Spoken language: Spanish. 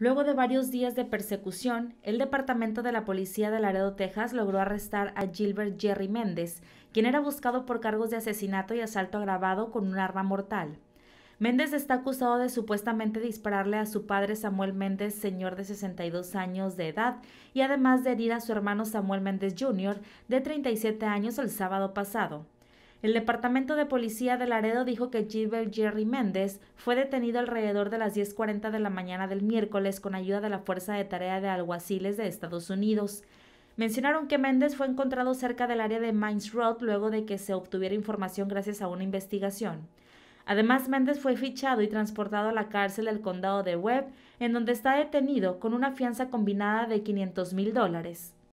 Luego de varios días de persecución, el Departamento de la Policía de Laredo, Texas, logró arrestar a Gilbert Jerry Méndez, quien era buscado por cargos de asesinato y asalto agravado con un arma mortal. Méndez está acusado de supuestamente dispararle a su padre Samuel Méndez, señor de 62 años de edad, y además de herir a su hermano Samuel Méndez Jr., de 37 años, el sábado pasado. El Departamento de Policía de Laredo dijo que Gilbert Jerry Méndez fue detenido alrededor de las 10.40 de la mañana del miércoles con ayuda de la Fuerza de Tarea de Alguaciles de Estados Unidos. Mencionaron que Méndez fue encontrado cerca del área de Mines Road luego de que se obtuviera información gracias a una investigación. Además, Méndez fue fichado y transportado a la cárcel del condado de Webb, en donde está detenido con una fianza combinada de 500 mil dólares.